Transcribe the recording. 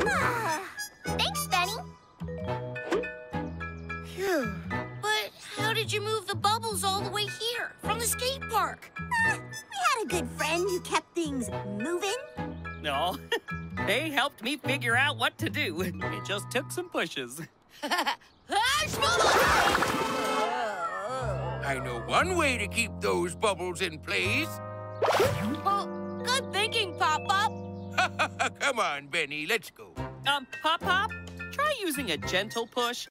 Thanks, Benny. Phew. But how did you move the bubbles all the way here from the skate park? Ah, we had a good friend who kept things moving. No, they helped me figure out what to do. It just took some pushes. I know one way to keep those bubbles in place. Well, good thinking, Pop-Pop. Come on, Benny, let's go. Um, Pop Pop, try using a gentle push.